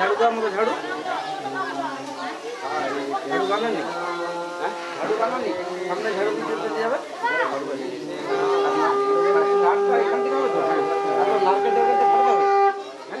ঝাড়ু দাও আমাকে ঝাড়ু। ঝাড়ু বানানি হ্যাঁ? ঝাড়ু বানানি সামনে ঝাড়ু দিতে দিতে যাবে? লাটটা এখান থেকে হবে তো হ্যাঁ যাবে হ্যাঁ।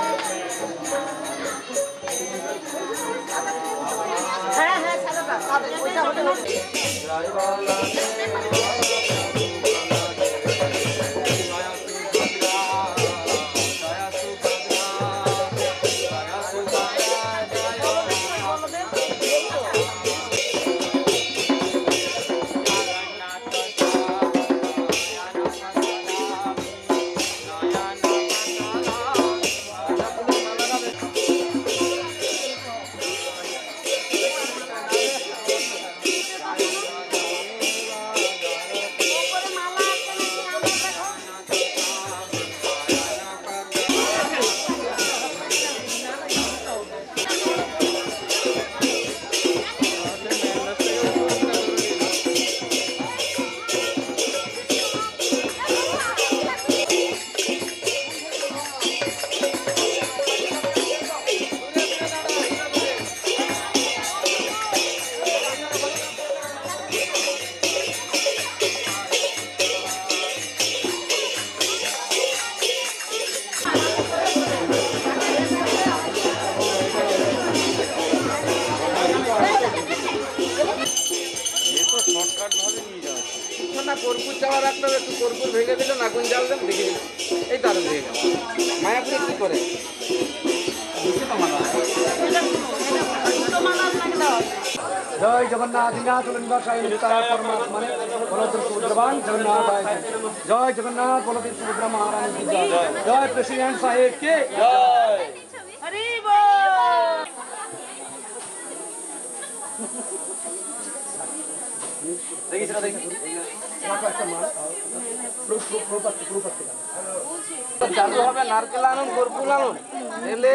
ওইটা হবে পরমাত্মনে বলদেব সুভদ্রবান জগন্নাথায় জয় জগন্নাথ বলদেব সুভদ্রা মহারানী কি জয়। জয় প্রেসিডেন্ট সাহেব কে? জয় হরি বল। দেখি সেটা দেখি। চালু হবে নারকেল আনুন কর্পূর আনুন এলে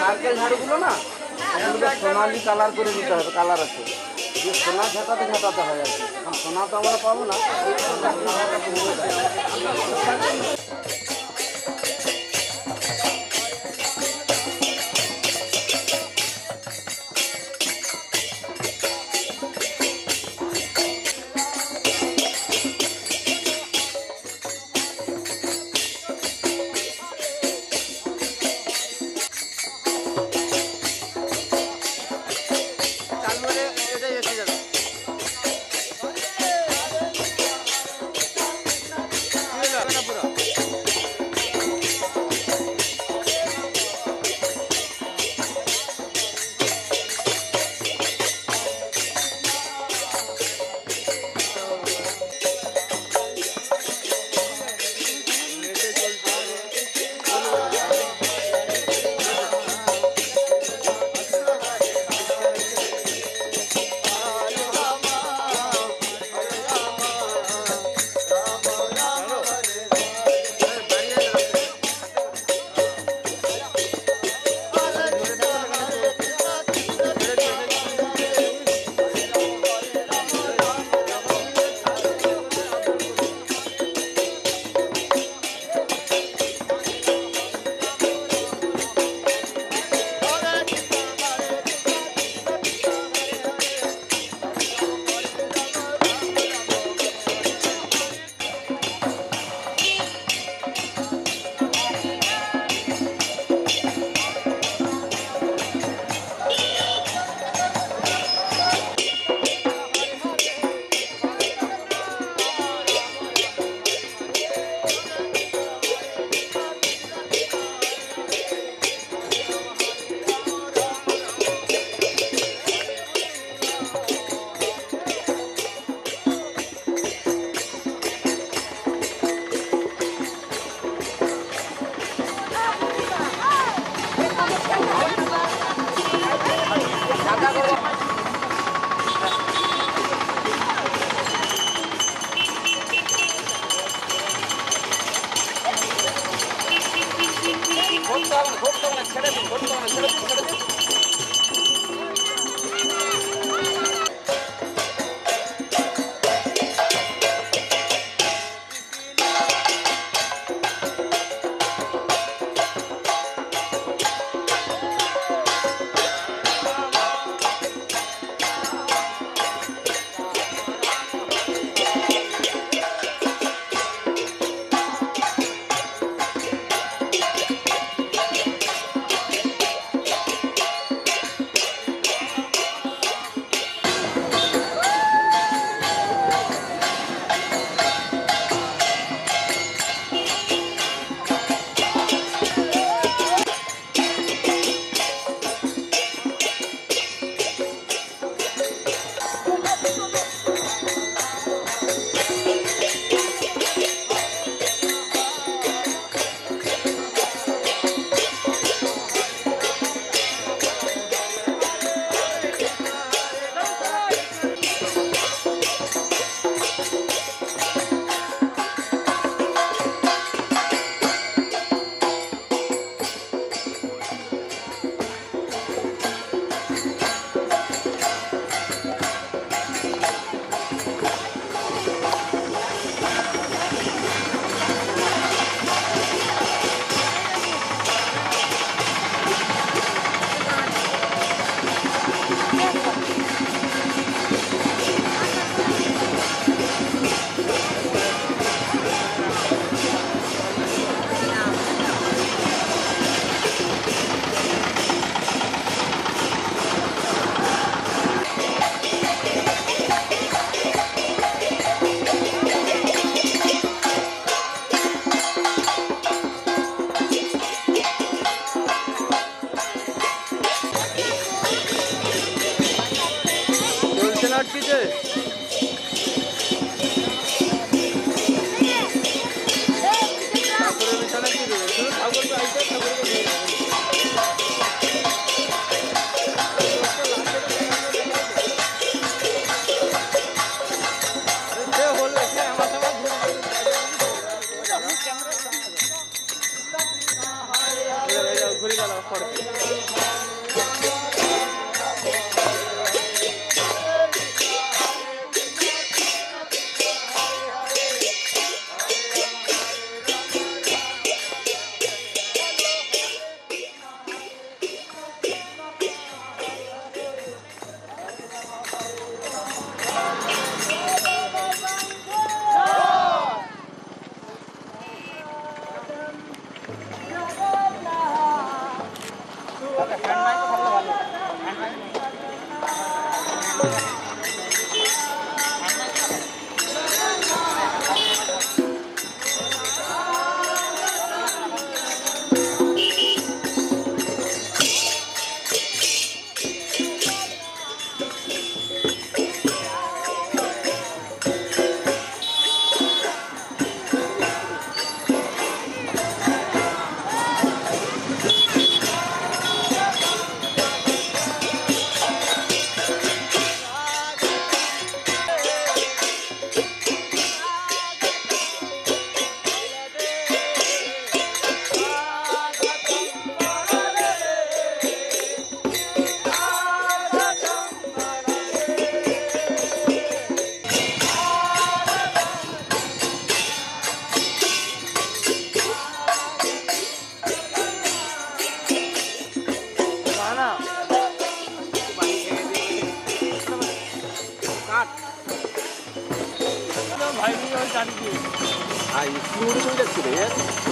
নারকেল ঝাড়ুগুলো না সোনালি কালার করে দিতে হবে কালার আছে। সোনা ঝাঁটাতে ঝাঁটাতে হয় আর কি সোনা তো আমরা পাবো না। Entschuldigung, dass du wärst.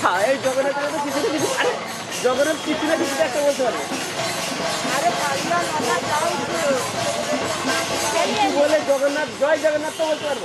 হ্যাঁ এই জগন্নাথের তো কিছু না কিছু আরে জগন্নাথ কিছু না কিছু একটা বলতে পারবে আরে বলে জগন্নাথ? জয় জগন্নাথ তো বলতে পারব।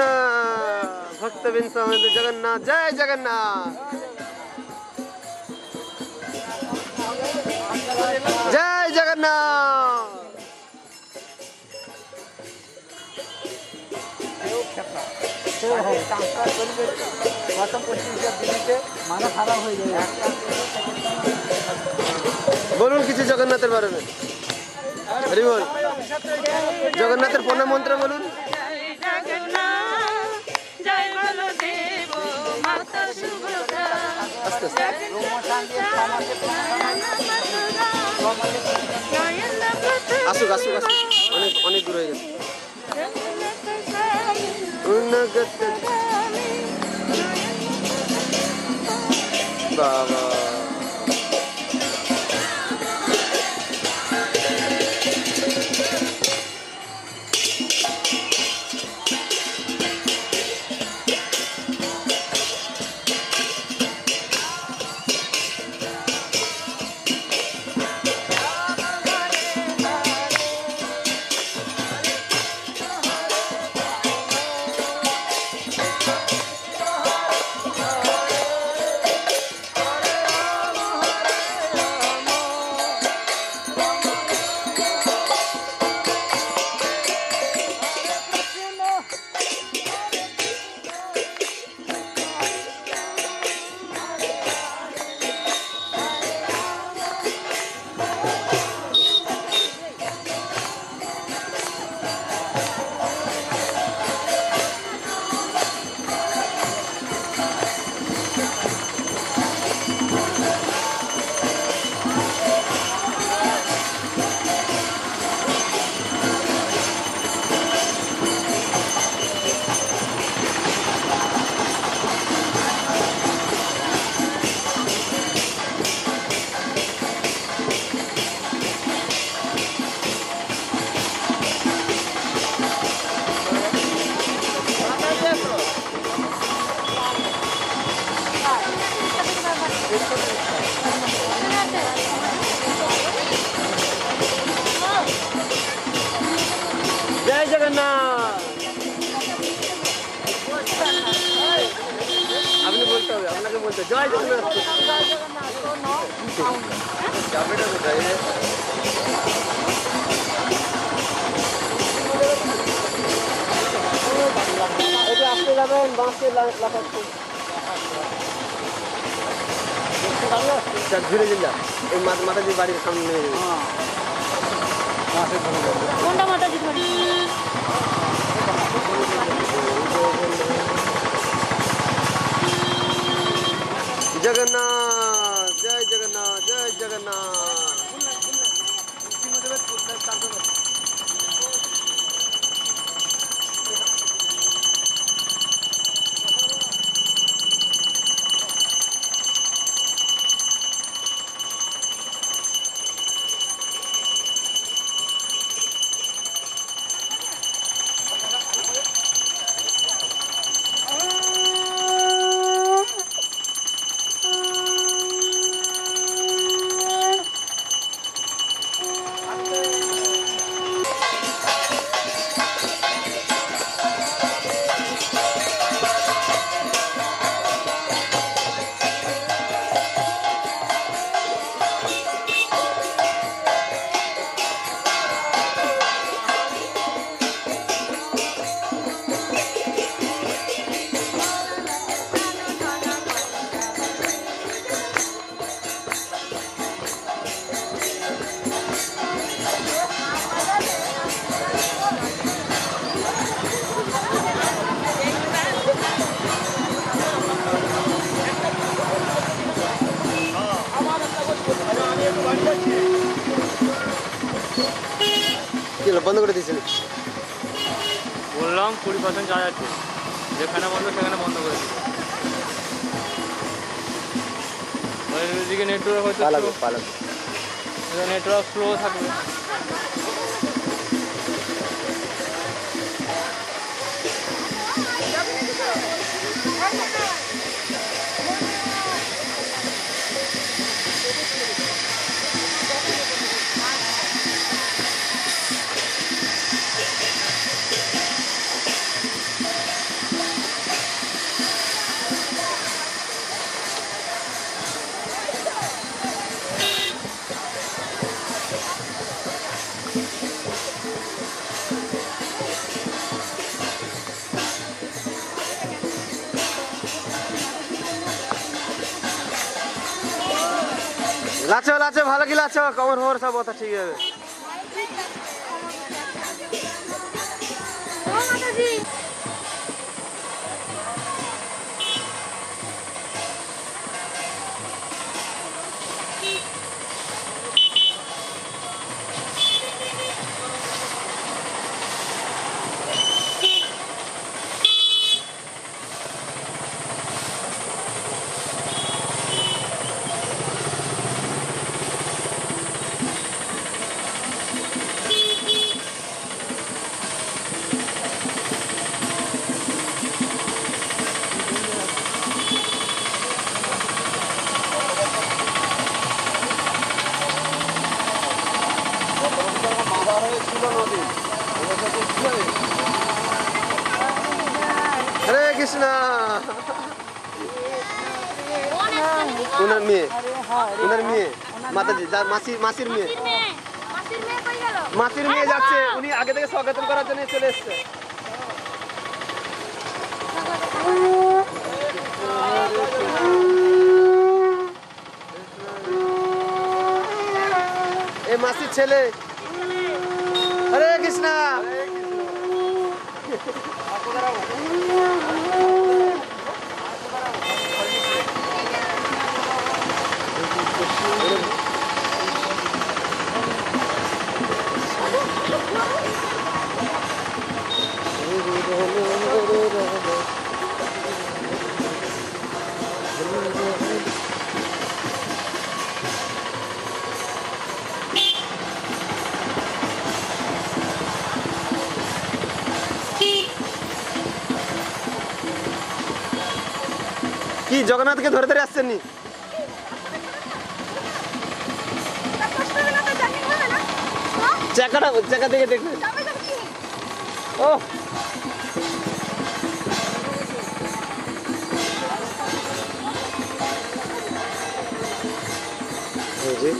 কৃষ্ণ ভক্তবিন সমেত জগন্নাথ। জয় জগন্নাথ। জয় জগন্নাথ। বলুন কিছু জগন্নাথের বারে। হরি বল। জগন্নাথের প্রণাম মন্ত্র বলুন। আসুক আসুক আসুক। অনেক অনেক দূর হয়ে গেছে। মাথা দিয়ে নেটওয়ার্ক হয়তো পালাবো পালাবো নেটওয়ার্ক স্লো থাকবে किला चौक और और सब बहुत अच्छी है। যার মাসির মেয়ে। মাসির মেয়ে মাসির মেয়ে কই গেল? মাসির মেয়ে যাচ্ছে উনি আগে থেকে স্বাগতম করার জন্য চলে এসছে। এ মাসির ছেলে। হরে কৃষ্ণ। জগন্নাথকে ধরে ধরে আসছেন নি? কষ্ট হবে না তো জানি হবে না হ্যাঁ চাকাটা চাকা থেকে দেখবেন ও হরে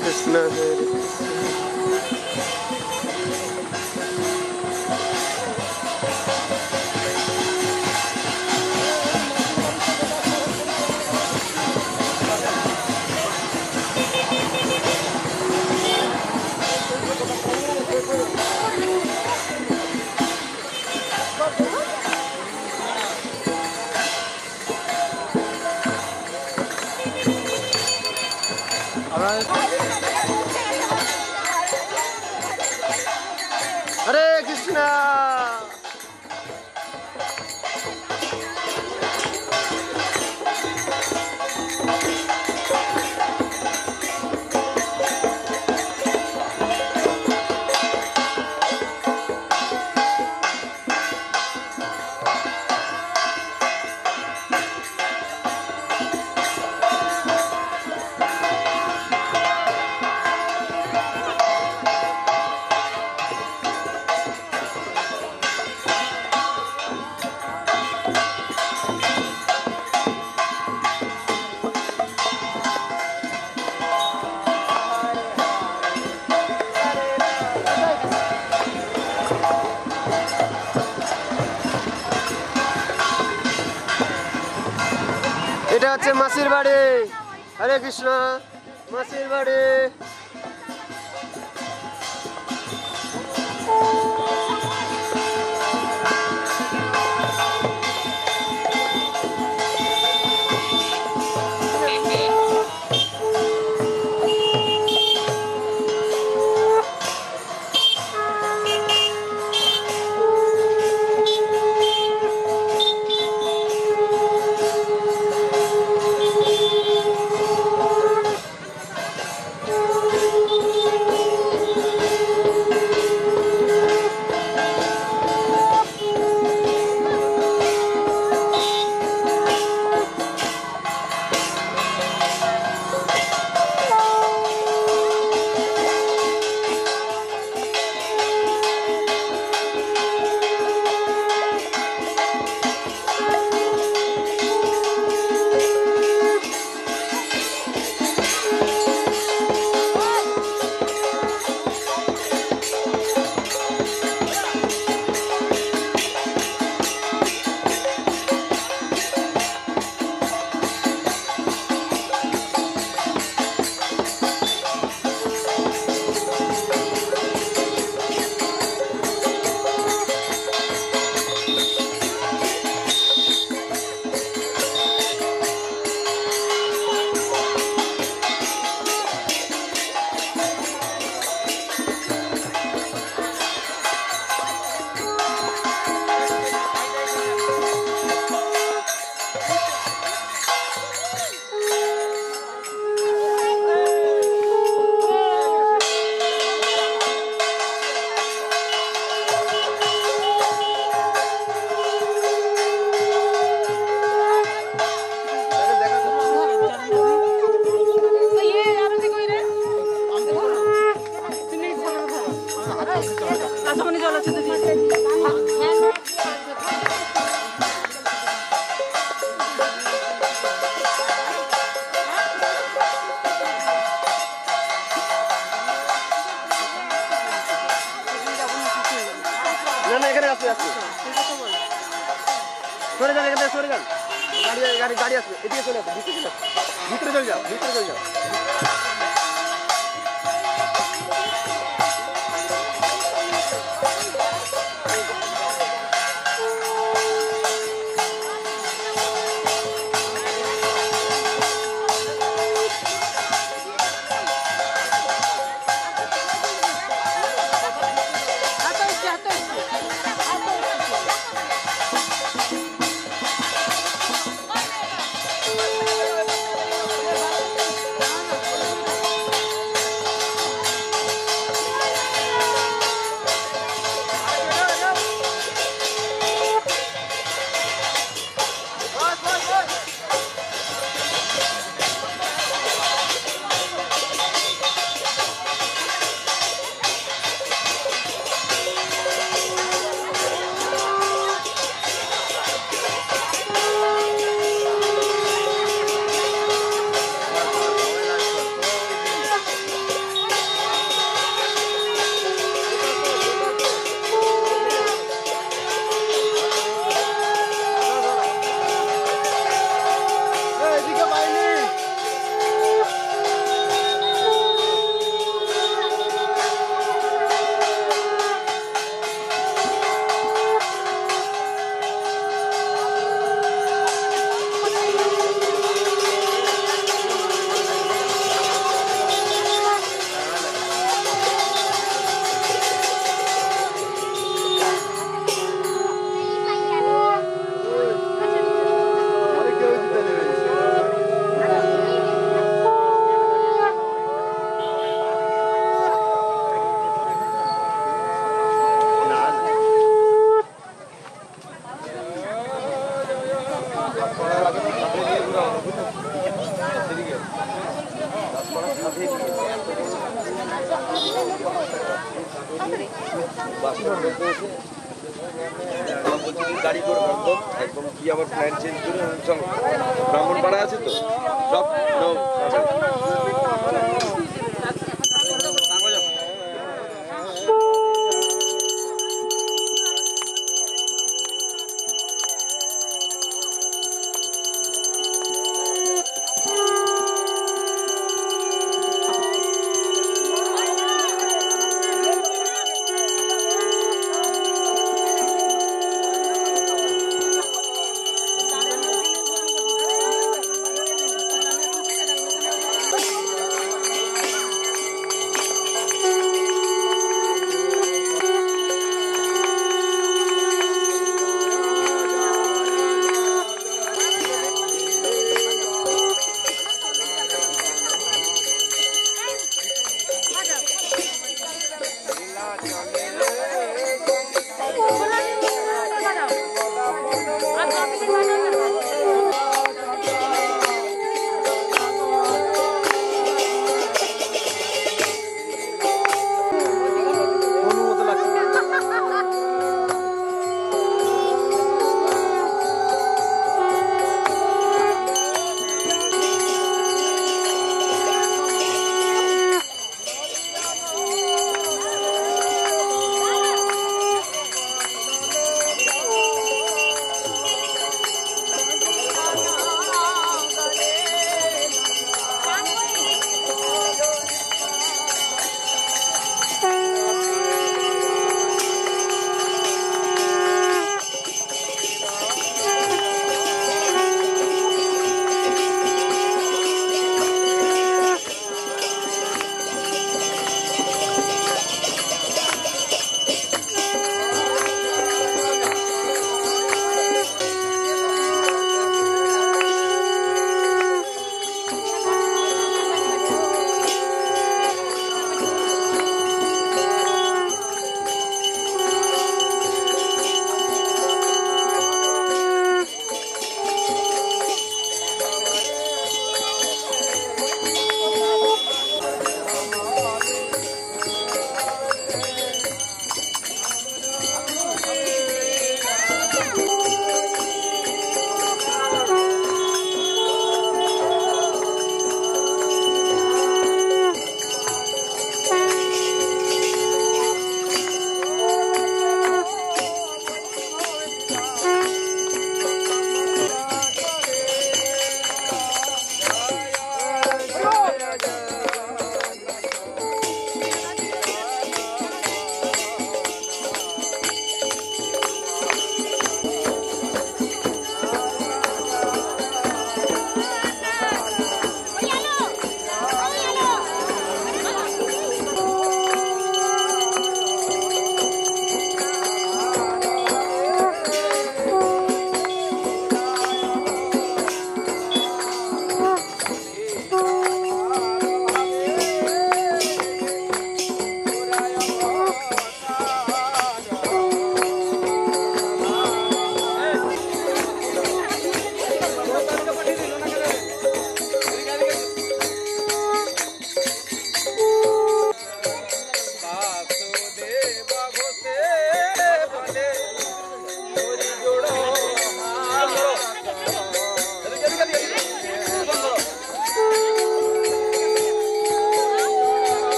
হরে কৃষ্ণ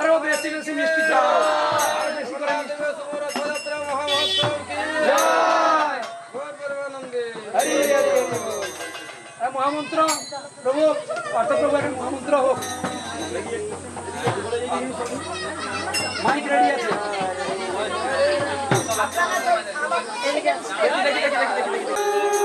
আরও বেশি বেশি মিষ্টি মহামন্ত্র প্রভু অর্থপ্রভু একটা মহামন্ত্র হোক মাইক রেডি আছে দেখি, দেখি, দেখি, দেখি, দেখি।